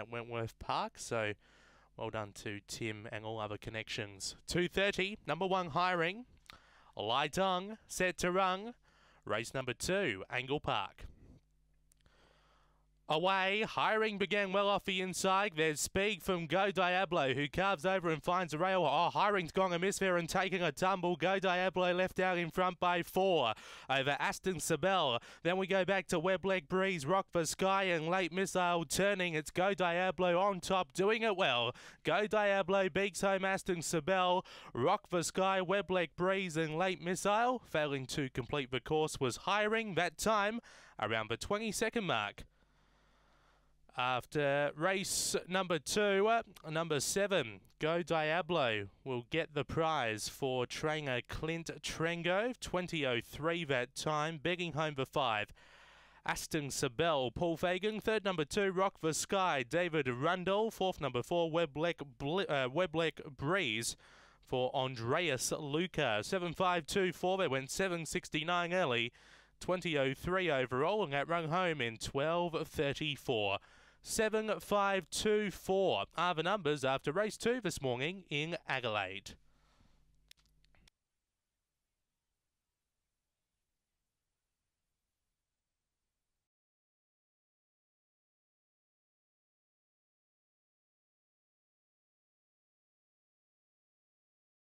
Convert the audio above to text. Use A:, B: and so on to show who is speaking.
A: at Wentworth Park. So well done to Tim and all other connections. 2.30, number one hiring. Lai Dong, set to run. Race number two, Angle Park. Away, hiring began well off the inside. There's speed from Go Diablo, who carves over and finds a rail. Oh, hiring's gone a miss there and taking a tumble. Go Diablo left out in front by four over Aston Sabel. Then we go back to Webleg Breeze, Rock for Sky, and Late Missile turning. It's Go Diablo on top, doing it well. Go Diablo beats home Aston Sabel, Rock for Sky, Webleg Breeze, and Late Missile. Failing to complete the course was hiring that time around the 20 second mark. After race number two, uh, number seven, Go Diablo will get the prize for trainer Clint Trengo, 20.03 that time, begging home for five. Aston Sabel, Paul Fagan, third number two, Rock for Sky, David Rundle, fourth number four, Weblek, uh, Weblek Breeze for Andreas Luca, 7524, they went 769 early. 20.03 overall and that rung home in 12.34. 7524 are the numbers after race two this morning in Adelaide.